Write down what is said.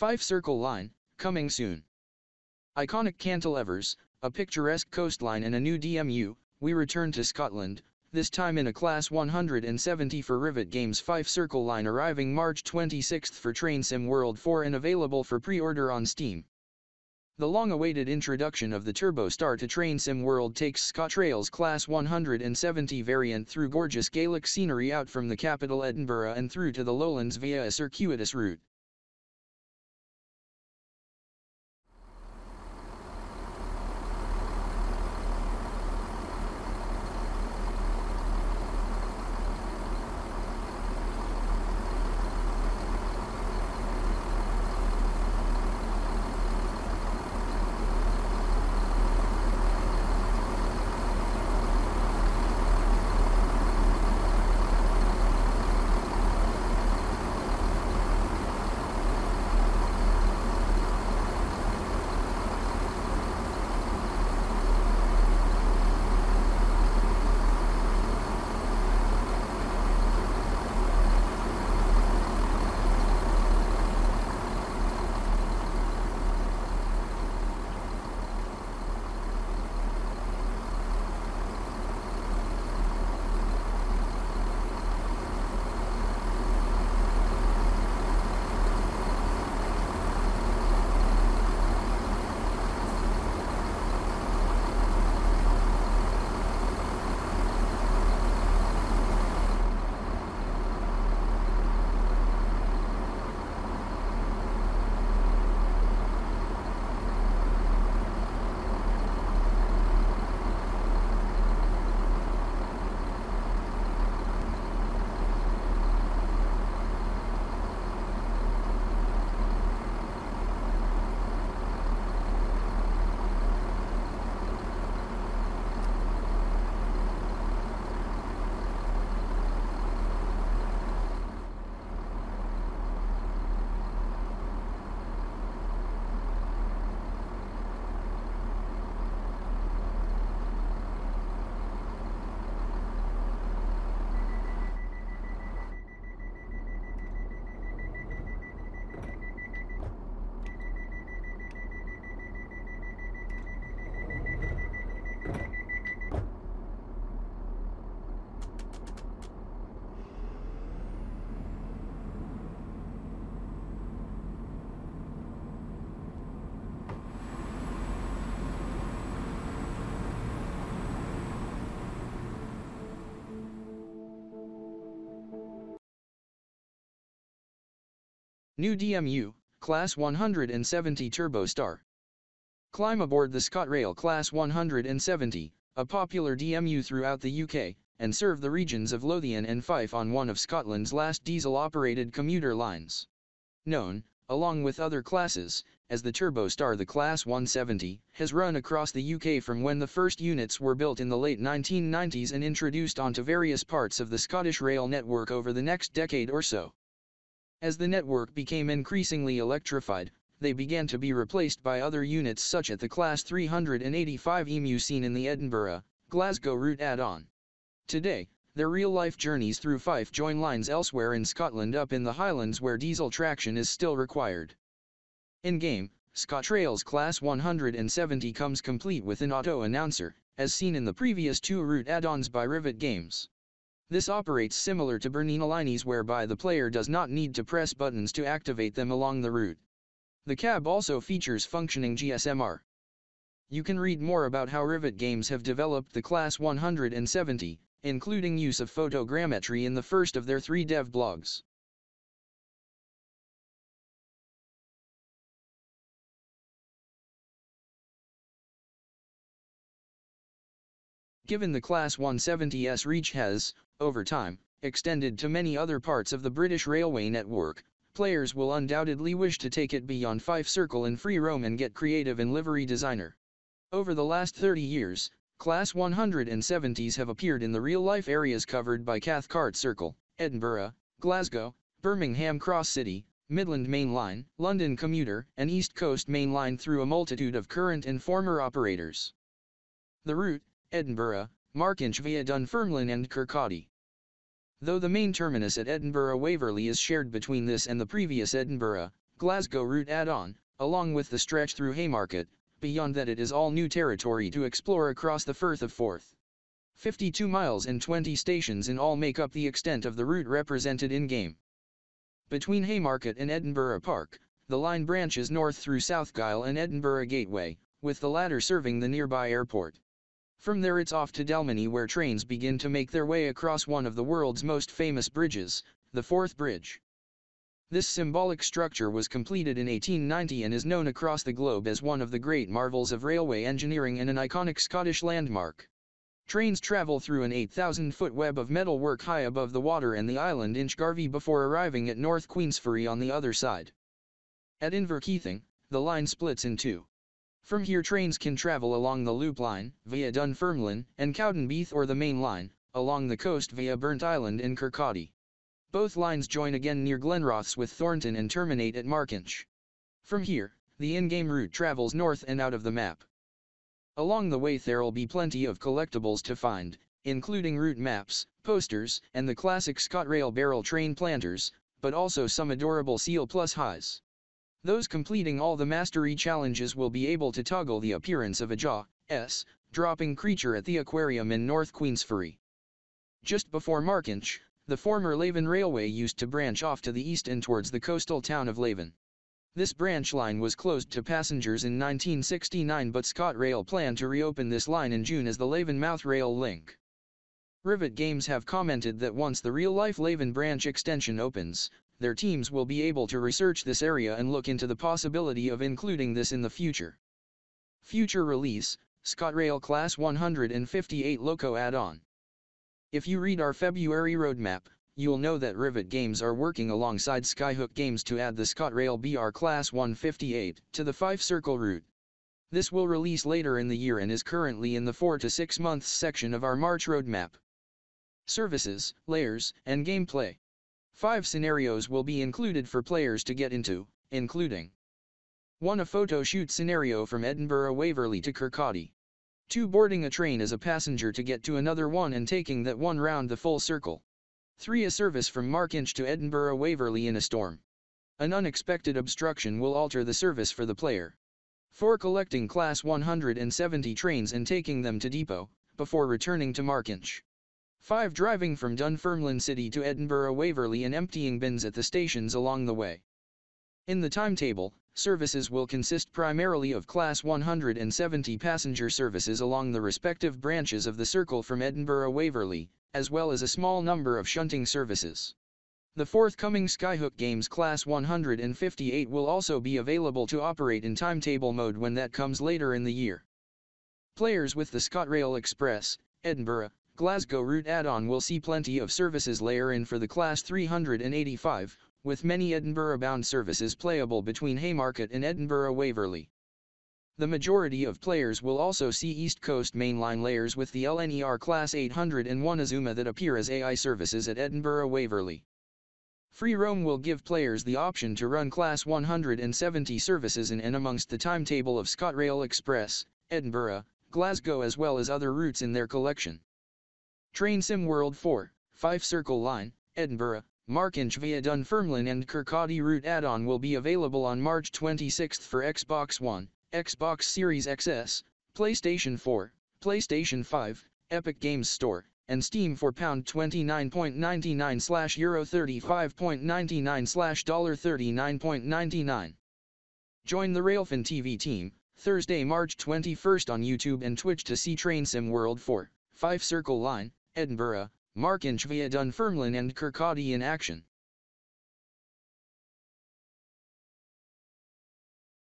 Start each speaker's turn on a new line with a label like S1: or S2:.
S1: Fife Circle Line, coming soon. Iconic cantilevers, a picturesque coastline and a new DMU, we return to Scotland, this time in a Class 170 for Rivet Games Fife Circle Line arriving March 26 for Train Sim World 4 and available for pre-order on Steam. The long-awaited introduction of the TurboStar to Train Sim World takes ScotRail's Class 170 variant through gorgeous Gaelic scenery out from the capital Edinburgh and through to the lowlands via a circuitous route. New DMU, Class 170 Turbo Star. Climb aboard the ScotRail Class 170, a popular DMU throughout the UK, and serve the regions of Lothian and Fife on one of Scotland's last diesel-operated commuter lines. Known, along with other classes, as the Turbo Star the Class 170, has run across the UK from when the first units were built in the late 1990s and introduced onto various parts of the Scottish rail network over the next decade or so. As the network became increasingly electrified, they began to be replaced by other units such as the Class 385 EMU seen in the Edinburgh, Glasgow route add-on. Today, their real-life journeys through Fife join lines elsewhere in Scotland up in the Highlands where diesel traction is still required. In-game, ScotRail's Class 170 comes complete with an auto announcer, as seen in the previous two route add-ons by Rivet Games. This operates similar to Bernina Lines whereby the player does not need to press buttons to activate them along the route. The cab also features functioning GSMR. You can read more about how Rivet Games have developed the Class 170, including use of photogrammetry in the first of their three dev blogs. Given the Class 170's reach has, over time, extended to many other parts of the British railway network, players will undoubtedly wish to take it beyond Fife Circle and free roam and get creative in livery designer. Over the last 30 years, Class 170s have appeared in the real-life areas covered by Cathcart Circle, Edinburgh, Glasgow, Birmingham Cross City, Midland Main Line, London Commuter, and East Coast Main Line through a multitude of current and former operators. The route, Edinburgh, Markinch via Dunfermline and Kirkcaldy. Though the main terminus at Edinburgh Waverley is shared between this and the previous Edinburgh, Glasgow route add-on, along with the stretch through Haymarket, beyond that it is all new territory to explore across the Firth of Forth. 52 miles and 20 stations in all make up the extent of the route represented in-game. Between Haymarket and Edinburgh Park, the line branches north through South Gyle and Edinburgh Gateway, with the latter serving the nearby airport. From there it's off to Dalmeny where trains begin to make their way across one of the world's most famous bridges, the Forth Bridge. This symbolic structure was completed in 1890 and is known across the globe as one of the great marvels of railway engineering and an iconic Scottish landmark. Trains travel through an 8,000-foot web of metalwork high above the water and the island Inchgarvie before arriving at North Queensferry on the other side. At Inverkeithing, the line splits in two. From here trains can travel along the loop line, via Dunfermline and Cowdenbeath or the main line, along the coast via Burntisland and Kirkcaldy. Both lines join again near Glenrothes with Thornton and terminate at Markinch. From here, the in-game route travels north and out of the map. Along the way there'll be plenty of collectibles to find, including route maps, posters, and the classic ScotRail barrel train planters, but also some adorable Seal Plus highs. Those completing all the mastery challenges will be able to toggle the appearance of a jaw, S, dropping creature at the aquarium in North Queensferry. Just before Markinch, the former Leven Railway used to branch off to the east and towards the coastal town of Leven. This branch line was closed to passengers in 1969 but ScotRail planned to reopen this line in June as the Levenmouth Rail link. Rivet Games have commented that once the real-life Leven branch extension opens, their teams will be able to research this area and look into the possibility of including this in the future. Future release, ScotRail Class 158 Loco add-on. If you read our February roadmap, you'll know that Rivet Games are working alongside Skyhook Games to add the ScotRail BR Class 158 to the Fife Circle route. This will release later in the year and is currently in the 4 to 6 months section of our March roadmap. Services, layers, and gameplay. Five scenarios will be included for players to get into, including 1. A photo shoot scenario from Edinburgh Waverley to Kirkcaldy. 2. Boarding a train as a passenger to get to another one and taking that one round the full circle. 3. A service from Markinch to Edinburgh Waverley in a storm. An unexpected obstruction will alter the service for the player. 4. Collecting Class 170 trains and taking them to depot, before returning to Markinch. 5. Driving from Dunfermline City to Edinburgh Waverley and emptying bins at the stations along the way. In the timetable, services will consist primarily of Class 170 passenger services along the respective branches of the circle from Edinburgh Waverley, as well as a small number of shunting services. The forthcoming Skyhook Games Class 158 will also be available to operate in timetable mode when that comes later in the year. Players with the ScotRail Express, Edinburgh, Glasgow route add-on will see plenty of services layer in for the Class 385, with many Edinburgh-bound services playable between Haymarket and Edinburgh Waverley. The majority of players will also see East Coast mainline layers with the LNER Class 801 Azuma that appear as AI services at Edinburgh Waverley. Free roam will give players the option to run Class 170 services in and amongst the timetable of ScotRail Express, Edinburgh, Glasgow as well as other routes in their collection. Train Sim World 4, Fife Circle Line, Edinburgh, Markinch via Dunfermline and Kirkcaldy route add-on will be available on March 26 for Xbox One, Xbox Series XS, PlayStation 4, PlayStation 5, Epic Games Store, and Steam for pound 29.99 slash euro 35.99 slash dollar 39.99. Join the Railfan TV team, Thursday, March 21st on YouTube and Twitch to see Train Sim World 4, Fife Circle Line, Edinburgh, Markinch via Dunfermline and Kirkcaldy in action.